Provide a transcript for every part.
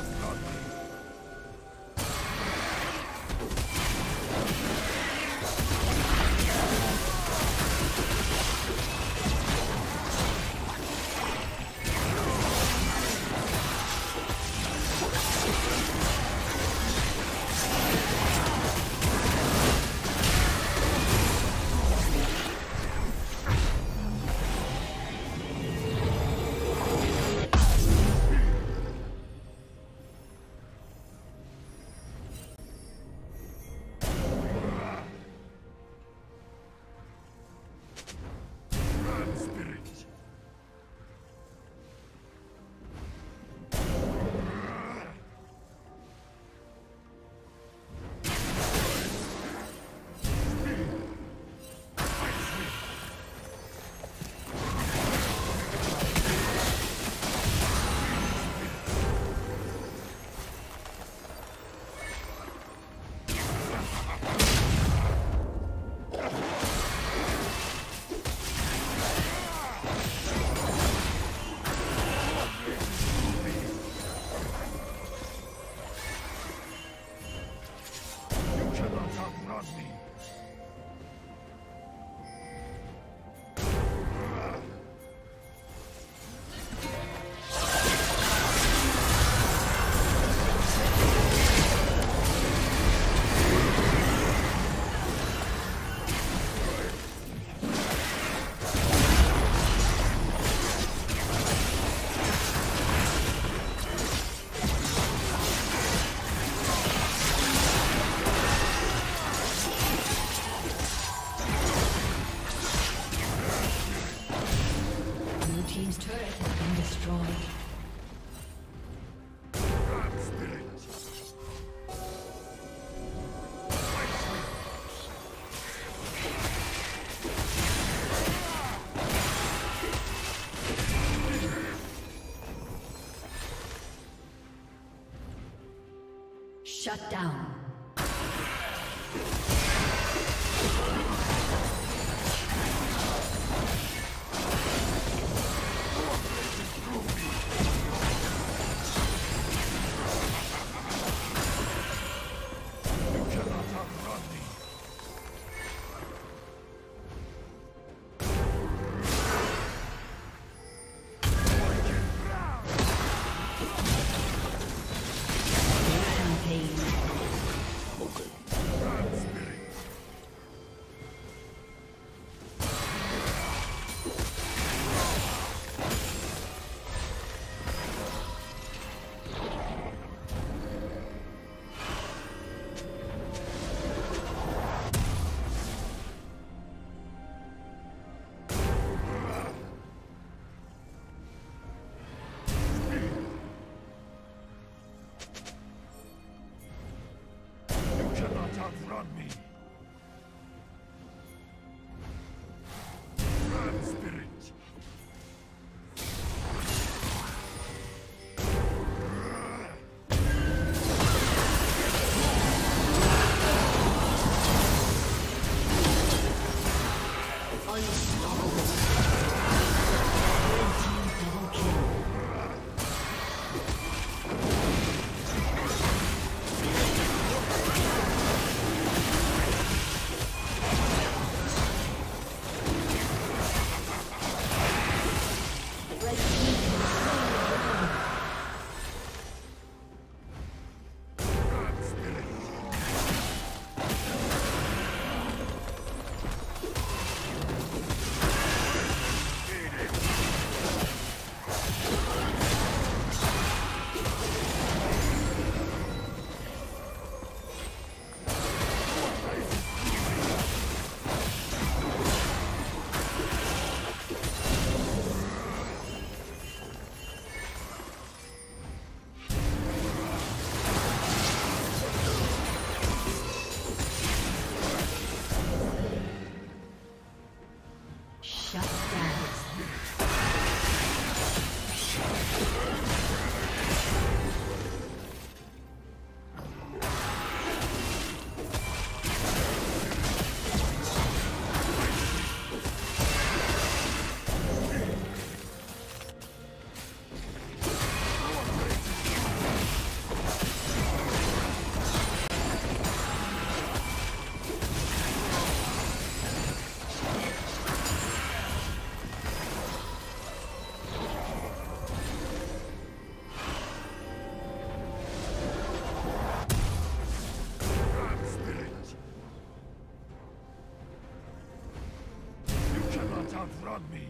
must not on me.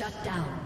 Shut down.